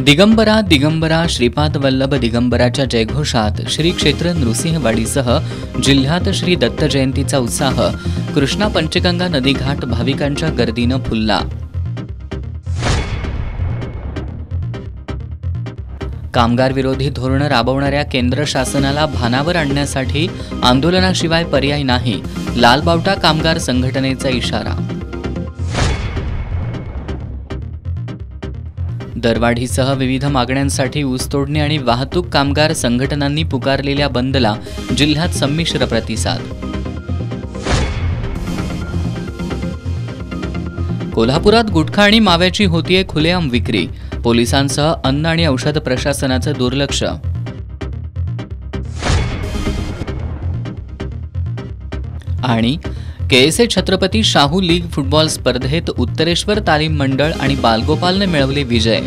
दिगंबरा दिगंबरा श्रीपाद वल्लभ दिगंबराच्या जयघोषात श्री क्षेत्र नृसिंहवाडीसह जिल्ह्यात श्री दत्त जयंतीचा उत्साह कृष्णा पंचगंगा नदीघाट भाविकांच्या गर्दीनं फुलला. कामगार विरोधी धोरणं राबवणाऱ्या केंद्र शासनाला भानावर आणण्यासाठी आंदोलनाशिवाय पर्याय नाही लालबावटा कामगार संघटनेचा इशारा दरवाढीसह विविध मागण्यांसाठी ऊसतोडणी आणि वाहतूक कामगार संघटनांनी पुकारलेल्या बंदला जिल्ह्यात संमिश्र प्रतिसाद. कोल्हापुरात गुटखा आणि माव्याची होतीये खुलेआम विक्री. पोलिसांसह अन्न आणि औषध प्रशासनाचं दुर्लक्ष. आणि के छत्रपती शाहू लीग फुटबॉल स्पर्धेत उत्तरेश्वर तालीम मंडळ आणि बालगोपालने मिळवले विजय.